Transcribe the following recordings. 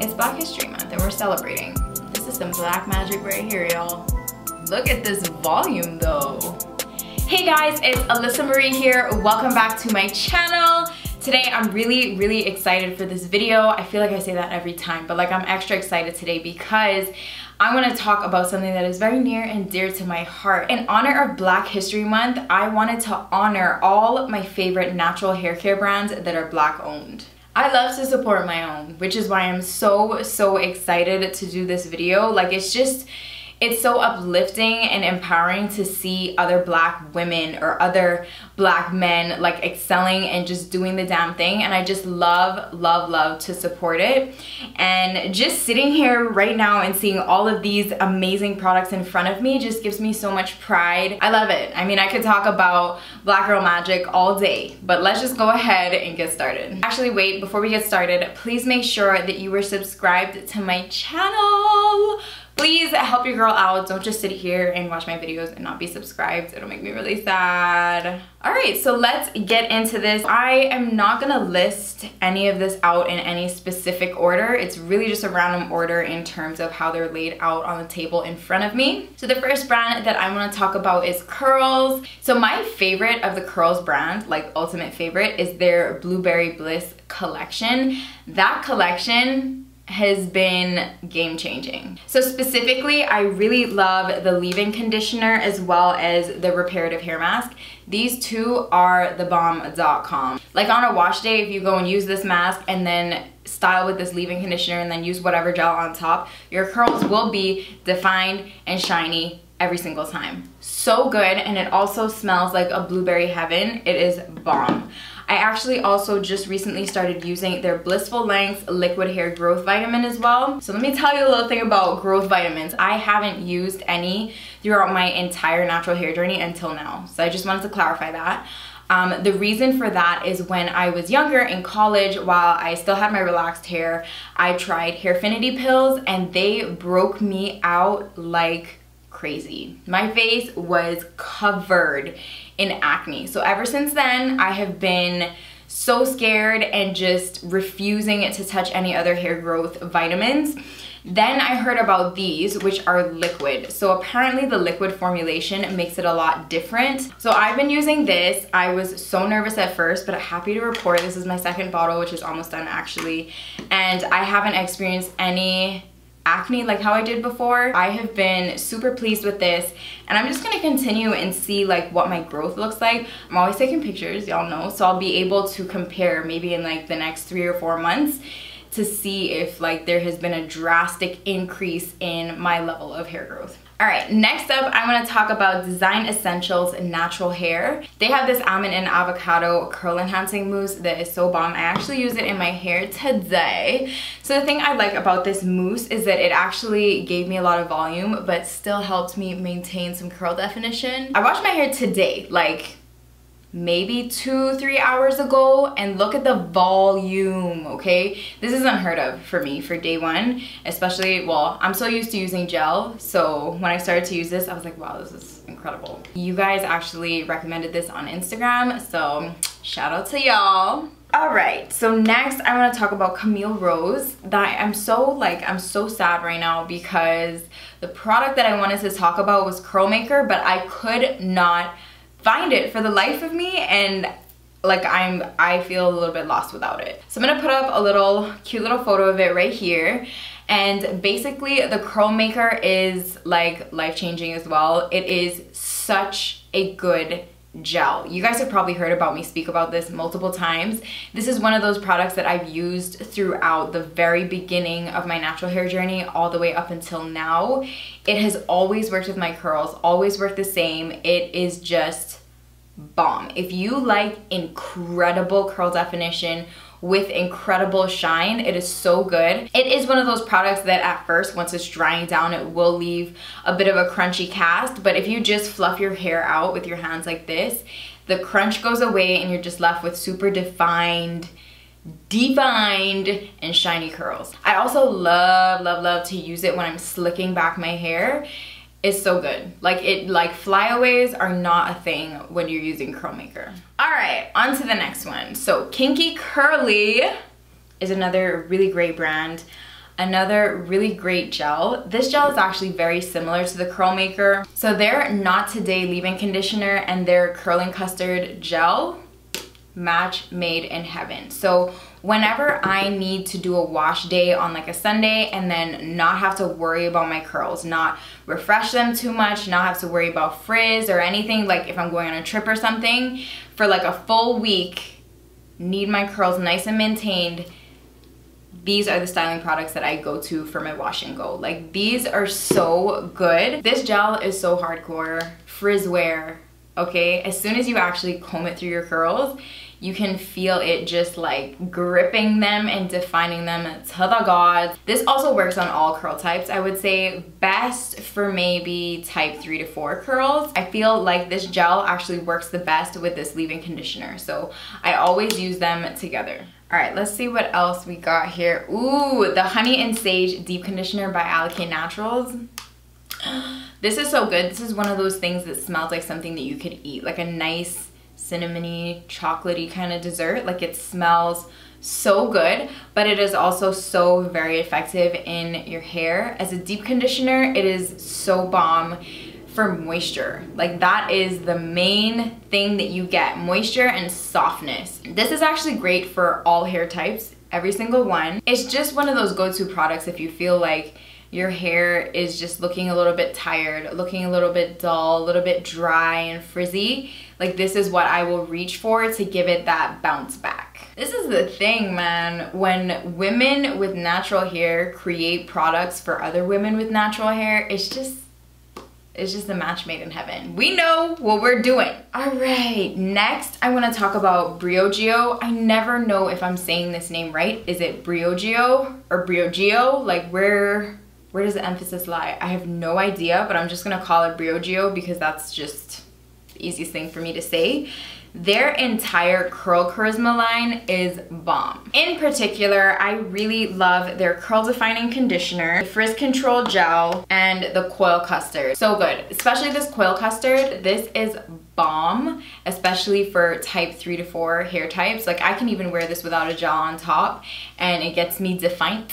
It's Black History Month and we're celebrating. This is some black magic right here, y'all. Look at this volume though. Hey guys, it's Alyssa Marie here. Welcome back to my channel. Today I'm really, really excited for this video. I feel like I say that every time, but like I'm extra excited today because I want to talk about something that is very near and dear to my heart. In honor of Black History Month, I wanted to honor all my favorite natural hair care brands that are black owned. I love to support my own, which is why I'm so, so excited to do this video. Like it's just, it's so uplifting and empowering to see other black women or other black men like excelling and just doing the damn thing. And I just love love love to support it. And just sitting here right now and seeing all of these amazing products in front of me just gives me so much pride. I love it. I mean I could talk about black girl magic all day but let's just go ahead and get started. Actually wait before we get started please make sure that you were subscribed to my channel help your girl out. Don't just sit here and watch my videos and not be subscribed. It'll make me really sad. All right, so let's get into this. I am not gonna list any of this out in any specific order. It's really just a random order in terms of how they're laid out on the table in front of me. So the first brand that I wanna talk about is Curls. So my favorite of the Curls brand, like ultimate favorite, is their Blueberry Bliss collection. That collection has been game changing. So specifically, I really love the leave-in conditioner as well as the reparative hair mask. These two are the bomb.com. Like on a wash day, if you go and use this mask and then style with this leave-in conditioner and then use whatever gel on top, your curls will be defined and shiny every single time. So good, and it also smells like a blueberry heaven. It is bomb. I actually also just recently started using their Blissful Lengths Liquid Hair Growth Vitamin as well. So let me tell you a little thing about growth vitamins. I haven't used any throughout my entire natural hair journey until now. So I just wanted to clarify that. Um, the reason for that is when I was younger in college, while I still had my relaxed hair, I tried Hairfinity pills and they broke me out like crazy. My face was covered in acne. So ever since then, I have been so scared and just refusing to touch any other hair growth vitamins. Then I heard about these, which are liquid. So apparently the liquid formulation makes it a lot different. So I've been using this. I was so nervous at first, but happy to report this is my second bottle, which is almost done actually. And I haven't experienced any acne like how I did before. I have been super pleased with this and I'm just gonna continue and see like what my growth looks like. I'm always taking pictures, y'all know, so I'll be able to compare maybe in like the next three or four months to see if like there has been a drastic increase in my level of hair growth. All right, next up, I'm gonna talk about Design Essentials Natural Hair. They have this almond and avocado curl enhancing mousse that is so bomb. I actually use it in my hair today. So the thing I like about this mousse is that it actually gave me a lot of volume, but still helped me maintain some curl definition. I washed my hair today, like maybe two, three hours ago and look at the volume, okay? This is unheard of for me for day one, especially, well, I'm so used to using gel. So when I started to use this, I was like, wow, this is incredible. You guys actually recommended this on Instagram, so shout out to y'all. All right, so next I wanna talk about Camille Rose. That I'm so like, I'm so sad right now because the product that I wanted to talk about was Curl Maker, but I could not find it for the life of me and like I'm I feel a little bit lost without it. So I'm gonna put up a little cute little photo of it right here and basically the curl maker is like life-changing as well. It is such a good gel. You guys have probably heard about me speak about this multiple times. This is one of those products that I've used throughout the very beginning of my natural hair journey all the way up until now. It has always worked with my curls, always worked the same. It is just bomb. If you like incredible curl definition, with incredible shine. It is so good. It is one of those products that at first, once it's drying down, it will leave a bit of a crunchy cast. But if you just fluff your hair out with your hands like this, the crunch goes away and you're just left with super defined, defined and shiny curls. I also love, love, love to use it when I'm slicking back my hair is so good. Like it, like flyaways are not a thing when you're using Curl Maker. All right, on to the next one. So Kinky Curly is another really great brand. another really great gel. This gel is actually very similar to the Curl Maker. So their Knot Today leave-in conditioner and their curling custard gel match made in heaven. So whenever I need to do a wash day on like a Sunday and then not have to worry about my curls, not refresh them too much, not have to worry about frizz or anything, like if I'm going on a trip or something, for like a full week, need my curls nice and maintained, these are the styling products that I go to for my wash and go. Like these are so good. This gel is so hardcore, frizz wear, okay? As soon as you actually comb it through your curls, you can feel it just like gripping them and defining them to the gods. This also works on all curl types. I would say best for maybe type three to four curls. I feel like this gel actually works the best with this leave-in conditioner. So I always use them together. All right, let's see what else we got here. Ooh, the Honey and Sage Deep Conditioner by Alikay Naturals. This is so good. This is one of those things that smells like something that you could eat, like a nice cinnamony, chocolatey kind of dessert. Like it smells so good, but it is also so very effective in your hair. As a deep conditioner, it is so bomb for moisture. Like that is the main thing that you get, moisture and softness. This is actually great for all hair types, every single one. It's just one of those go-to products if you feel like your hair is just looking a little bit tired, looking a little bit dull, a little bit dry and frizzy, like this is what I will reach for to give it that bounce back. This is the thing, man. When women with natural hair create products for other women with natural hair, it's just it's just a match made in heaven. We know what we're doing. All right, next I wanna talk about Briogeo. I never know if I'm saying this name right. Is it Briogeo or Briogeo? Like where, where does the emphasis lie? I have no idea, but I'm just gonna call it Briogeo because that's just the easiest thing for me to say. Their entire Curl Charisma line is bomb. In particular, I really love their Curl Defining Conditioner, the Frizz Control Gel, and the Coil Custard. So good, especially this Coil Custard. This is bomb, especially for type three to four hair types. Like I can even wear this without a gel on top and it gets me defined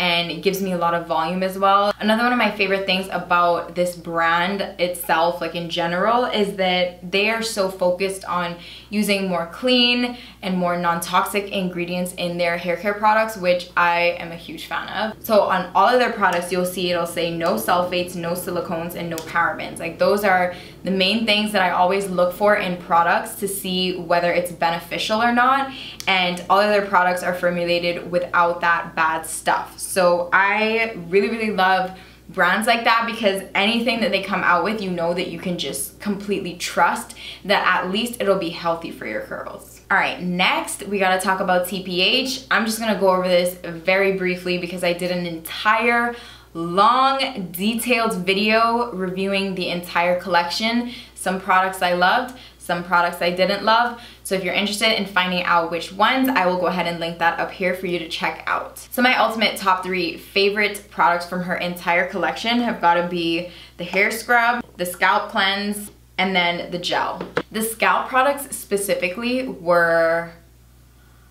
and it gives me a lot of volume as well. Another one of my favorite things about this brand itself, like in general, is that they are so focused on using more clean and more non-toxic ingredients in their hair care products, which I am a huge fan of. So on all of their products, you'll see it'll say no sulfates, no silicones, and no parabens. Like those are the main things that I always look for in products to see whether it's beneficial or not. And all of their products are formulated without that bad stuff. So I really, really love brands like that because anything that they come out with, you know that you can just completely trust that at least it'll be healthy for your curls. All right, next we gotta talk about TPH. I'm just gonna go over this very briefly because I did an entire long detailed video reviewing the entire collection. Some products I loved, some products I didn't love. So if you're interested in finding out which ones, I will go ahead and link that up here for you to check out. So my ultimate top three favorite products from her entire collection have gotta be the hair scrub, the scalp cleanse, and then the gel. The scalp products specifically were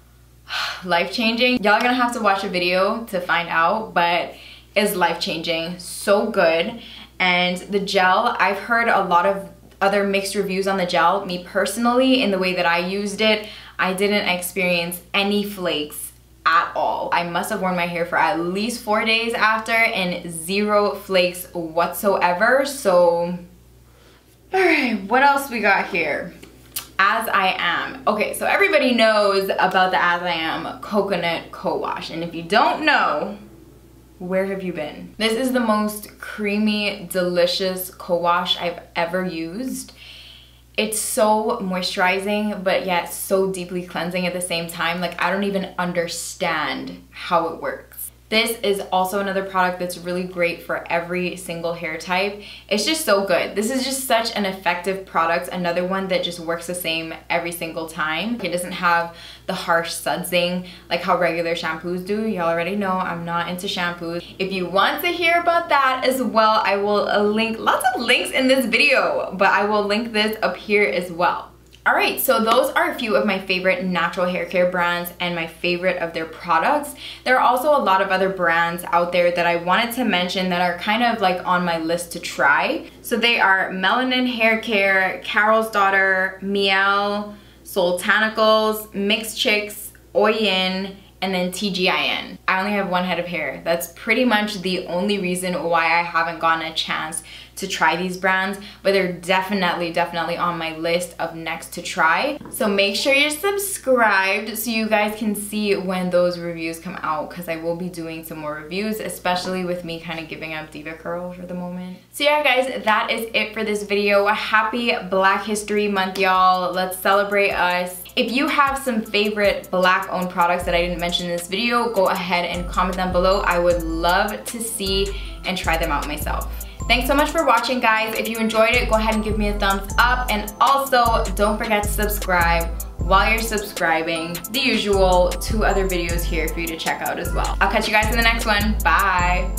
life-changing. Y'all are gonna have to watch a video to find out, but is life-changing, so good. And the gel, I've heard a lot of other mixed reviews on the gel. Me personally, in the way that I used it, I didn't experience any flakes at all. I must have worn my hair for at least four days after and zero flakes whatsoever. So, all right, what else we got here? As I Am. Okay, so everybody knows about the As I Am Coconut Co-Wash. And if you don't know, where have you been? This is the most creamy, delicious co-wash I've ever used. It's so moisturizing, but yet so deeply cleansing at the same time. Like I don't even understand how it works. This is also another product that's really great for every single hair type. It's just so good. This is just such an effective product. Another one that just works the same every single time. It doesn't have the harsh sudsing like how regular shampoos do. Y'all already know I'm not into shampoos. If you want to hear about that as well, I will uh, link lots of links in this video, but I will link this up here as well. All right, so those are a few of my favorite natural hair care brands and my favorite of their products. There are also a lot of other brands out there that I wanted to mention that are kind of like on my list to try. So they are Melanin Hair Care, Carol's Daughter, Mielle, Soultanicals, Mixed Chicks, Oyin, and then TGIN. I only have one head of hair. That's pretty much the only reason why I haven't gotten a chance to try these brands, but they're definitely, definitely on my list of next to try. So make sure you're subscribed so you guys can see when those reviews come out because I will be doing some more reviews, especially with me kind of giving up DevaCurl for the moment. So yeah, guys, that is it for this video. Happy Black History Month, y'all. Let's celebrate us. If you have some favorite black owned products that I didn't mention in this video, go ahead and comment them below. I would love to see and try them out myself. Thanks so much for watching guys. If you enjoyed it, go ahead and give me a thumbs up and also don't forget to subscribe while you're subscribing. The usual two other videos here for you to check out as well. I'll catch you guys in the next one. Bye.